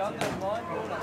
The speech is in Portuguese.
Young and